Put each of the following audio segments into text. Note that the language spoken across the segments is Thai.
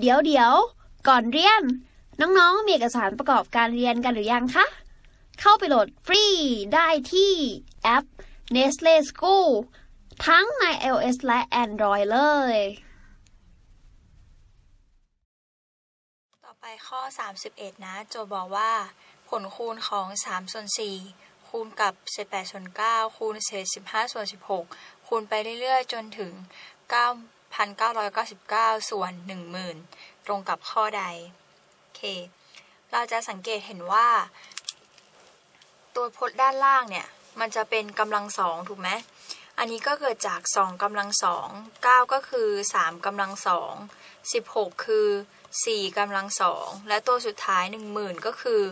เดี๋ยวเดี๋ยวก่อนเรียน น้องๆ มีเอกสารประกอบการเรียนกันหรือยังคะ เข้าไปโหลดฟรีได้ที่แอป Nestle School ทั้งใน iOS และ Android เลย ต่อไปข้อ 31 นะ โจบอกว่า ผลคูณของ 3 ส่วน 4 คูณกับ18ส่วน 9 คูณเศษ 15 ส่วน 16 คูณไปเรื่อยๆ จนถึง 9,999 ส่วน 10,000 ตรงกับข้อใดโอเค เราจะสังเกตเห็นว่า ตัวพจน์ด้านล่างเนี่ย มันจะเป็นกำลังสองถูกไหมอันนี้ก็เกิดจาก 2กำลังสอง9ก็คือ 3กำลังสอง16 คือ 4กำลังสองและตัวสุดท้าย 10,000 ก็คือ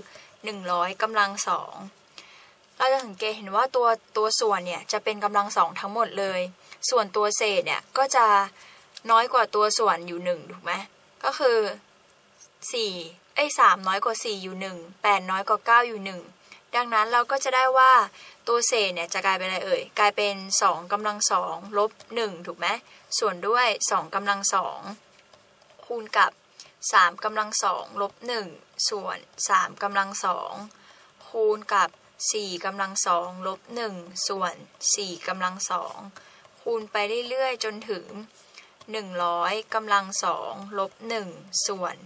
100กำลังสองเราจะสังเกตเห็นว่าตัวตัวส่วนเนี่ยจะเป็นกำลังสองทั้งหมดเลย ส่วนตัวเศษเนี่ยก็จะ น้อยกว่าตัวส่วนอยู่หนึ่งถูกไหมก็คือ4ไอ้สามน้อยกว่า4อยู่1 8น้อยกว่า9อยู่1ดังนั้นเราก็จะได้ว่าตัวเศษเนี่ยจะกลายเป็นอะไรเอ่ย กลายเป็น2กำลังสองลบ1ถูกไหมส่วนด้วย2กำลังสองคูณกับ3กำลังสองลบ1ส่วน3กำลังสองคูณกับ4กำลังสองลบ1ส่วน4กำลังสองคูณไปเรื่อยๆ จนถึง 100กำลังสองลบ1ส่วน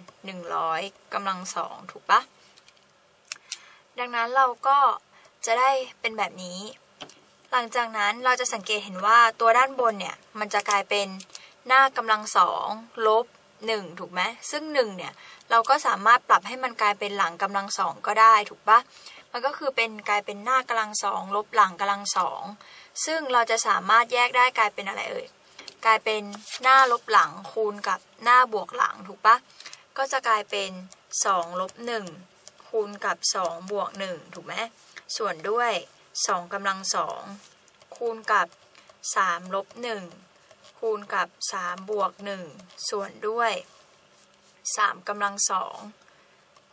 100กำลังสองถูกปะดังนั้นเราก็จะได้เป็นแบบนี้ หลังจากนั้นเราจะสังเกตเห็นว่าตัวด้านบนเนี่ย มันจะกลายเป็นหน้ากำลังสองลบ1ถูกไหมซึ่ง1เนี่ยเราก็สามารถปรับให้มันกลายเป็นหลังกำลังสองก็ได้ถูกปะมันก็คือเป็นกลายเป็นหน้ากำลังสองลบหลังกำลังสองซึ่งเราจะสามารถแยกได้กลายเป็นอะไรเอ่ย กลายเป็นหน้าลบหลังคูณกับหน้าบวกหลังถูกปะก็จะกลายเป็น2ลบ1คูณกับ 2 บวก 1 ถูกไหมส่วนด้วย 2กำลังสองคูณกับ 3 ลบ 1 คูณกับ 3 บวก 1 ส่วนด้วย 3กำลังสอง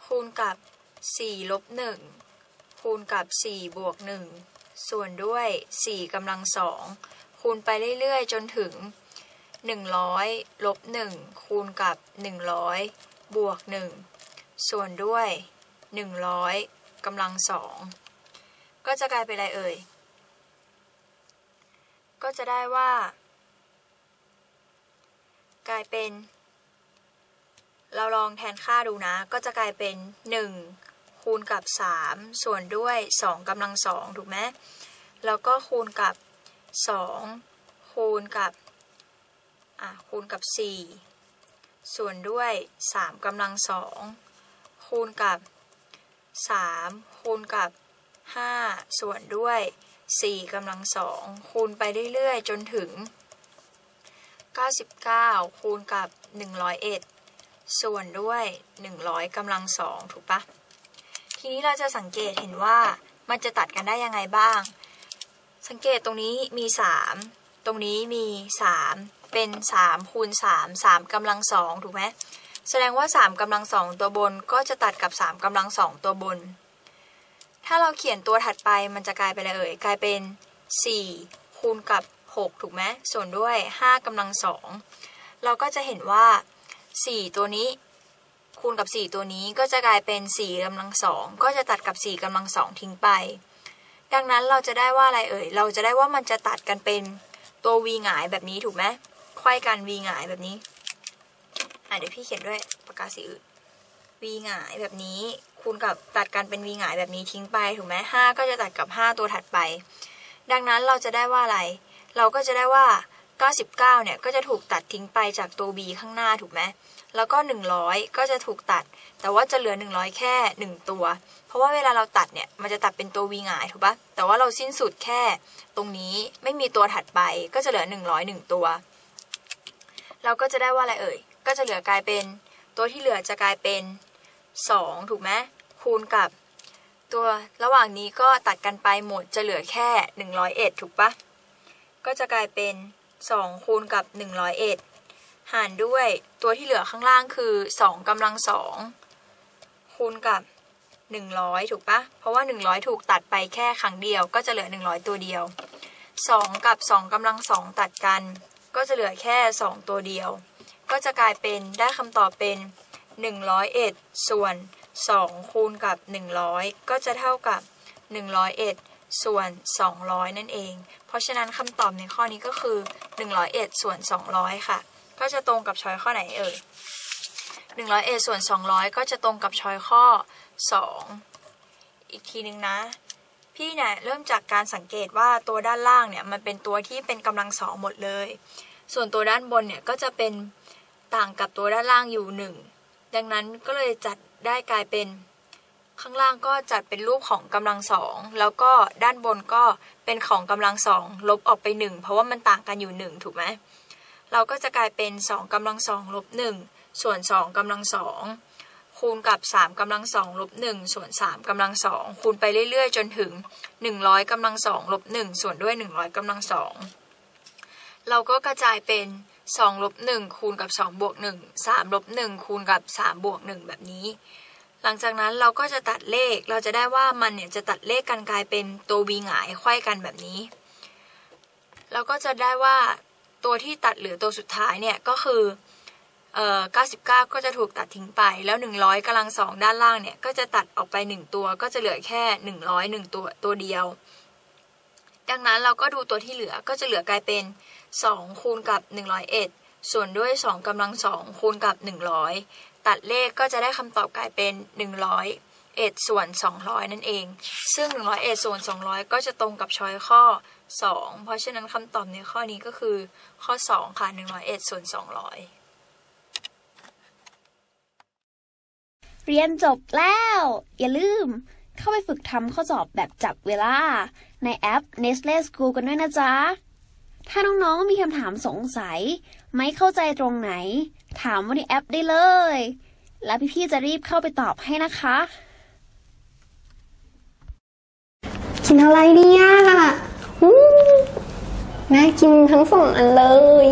คูณกับ 4 ลบ 1 คูณกับ 4 บวก 1 ส่วนด้วย 4กำลังสอง คูณไปเรื่อยๆ จนถึง 100ลบ1คูณกับ 100 บวก 1 ส่วนด้วย 100กำลังสองก็จะกลายเป็นอะไรเอ่ย ก็จะได้ว่า กลายเป็น เราลองแทนค่าดูนะ ก็จะกลายเป็น 1 คูณกับ 3 ส่วนด้วย 2กำลังสองถูกไหมแล้วก็คูณกับ 2 คูณกับคูณกับ 4 ส่วนด้วย 3กำลังสองคูณกับ 3 คูณกับ 5 ส่วนด้วย 4กำลังสองคูณไปเรื่อยๆ จนถึง 99 คูณกับ 101 ส่วนด้วย 100กำลังสองถูกปะทีนี้เราจะสังเกตเห็นว่ามันจะตัดกันได้ยังไงบ้าง สังเกตตรงนี้มี 3 ตรงนี้มี 3 เป็น3คูณ3 3กำลังสองถูกไหมแสดงว่า 3กำลังสองตัวบนก็จะตัดกับ 3กำลังสองตัวบน ถ้าเราเขียนตัวถัดไปมันจะกลายเป็นอะไรเอ่ยกลายเป็น 4 คูณกับ 6 ถูกไหมส่วนด้วย 5กำลังสองเราก็จะเห็นว่า 4 ตัวนี้คูณกับ 4 ตัวนี้ก็จะกลายเป็น4กำลังสองก็จะตัดกับ 4กำลังสองทิ้งไป ดังนั้นเราจะได้ว่าอะไรเอ่ย เราจะได้ว่ามันจะตัดกันเป็นตัว v หงายแบบนี้ถูกไหมควยกัน v หงายแบบนี้ อะเดี๋ยวพี่เขียนด้วยปากกาสีอื่น v หงายแบบนี้คูณกับตัดกันเป็น v หงายแบบนี้ทิ้งไปถูกไหมห้าก็จะตัดกับ 5 ตัวถัดไป ดังนั้นเราจะได้ว่าอะไร เราก็จะได้ว่า 99เนี่ยก็จะถูกตัดทิ้งไปจากตัว b ข้างหน้าถูกไหม แล้วก็ 100 ก็จะถูกตัด แต่ว่าจะเหลือ 100 แค่ 1 ตัว เพราะว่าเวลาเราตัดเนี่ยมันจะตัดเป็นตัว v หงายถูกปะแต่ว่าเราสิ้นสุดแค่ตรงนี้ไม่มีตัวถัดไปก็จะเหลือ 100 1 ตัว เราก็จะได้ว่าอะไรเอ่ยก็จะเหลือกลายเป็นตัวที่เหลือจะกลายเป็น 2 ถูกไหมคูณกับตัวระหว่างนี้ก็ตัดกันไปหมดจะเหลือแค่ 101 ถูกปะก็จะกลายเป็น 2 คูณกับ 101 หารด้วยตัวที่เหลือข้างล่างคือ2กำลังสองคูณกับ 100 ถูกปะเพราะว่า 100 ถูกตัดไปแค่ครั้งเดียว ก็จะเหลือ 100 ตัวเดียว 2 กับ 2กำลังสองตัดกัน ก็จะเหลือแค่ 2 ตัวเดียว ก็จะกลายเป็นได้คำตอบเป็น 101 ส่วน 2 คูณกับ 100 ก็จะเท่ากับ 101 ส่วน 200 นั่นเอง เพราะฉะนั้นคำตอบในข้อนี้ก็คือ 101 ส่วน 200 ค่ะ ก็จะตรงกับช้อยข้อไหนเอ่ย 101ส่วน 200 ก็จะตรงกับช้อยข้อ 2 อีกทีหนึ่งนะ พี่เนี่ยเริ่มจากการสังเกตว่าตัวด้านล่างเนี่ยมันเป็นตัวที่เป็นกำลังสองหมดเลย ส่วนตัวด้านบนเนี่ยก็จะเป็นต่างกับตัวด้านล่างอยู่หนึ่งดังนั้นก็เลยจัดได้กลายเป็นข้างล่างก็จัดเป็นรูปของกำลังสองแล้วก็ด้านบนก็เป็นของกำลังสองลบออกไปหนึ่งเพราะว่ามันต่างกันอยู่หนึ่งถูกไหม เราก็จะกลายเป็นสองกำลังสองลบหนึ่งส่วนสองกำลังสองคูณกับสามกำลังสองลบหนึ่งส่วนสามกำลังสองคูณไปเรื่อยๆ จนถึงหนึ่งร้อยกำลังสองลบหนึ่งส่วนด้วยหนึ่งร้อยกำลังสองเราก็กระจายเป็น2ลบ1คูณกับ2บวก1 3ลบ1คูณกับ3บวก1แบบนี้ หลังจากนั้นเราก็จะตัดเลข เราจะได้ว่ามันเนี่ยจะตัดเลขกันกลายเป็นตัววีหงายไขว้กันแบบนี้ เราก็จะได้ว่า ตัวที่ตัดเหลือตัวสุดท้ายเนี่ยก็คือเอ่อ99 ก็จะถูกตัดทิ้งไป แล้ว 100กำลังสองด้านล่างเนี่ยก็จะตัดออกไป 1 ตัวก็จะเหลือแค่ 100 1 ตัวตัวเดียว ดังนั้นเราก็ดูตัวที่เหลือก็จะเหลือกลายเป็น 2 คูณกับ 101 ส่วนด้วย 2กำลัง2คูณกับ 100 ตัดเลขก็จะได้คำตอบกลายเป็น 100 101ส่วน 200 นั่นเอง ซึ่ง101ส่วน 200 ก็จะตรงกับช้อยข้อ 2 เพราะฉะนั้นคำตอบในข้อนี้ก็คือข้อ 2 ค่ะ101ส่วน 200 เรียนจบแล้ว อย่าลืมเข้าไปฝึกทำข้อสอบแบบจับเวลา ในแอป Nestle School กันด้วยนะจ๊ะ ถ้าน้องๆ มีคำถามสงสัย ไม่เข้าใจตรงไหน ถามว่าในแอปได้เลย แล้วพี่ๆ จะรีบเข้าไปตอบให้นะคะ กินอะไรดีอะน่ากินทั้งสองอันเลย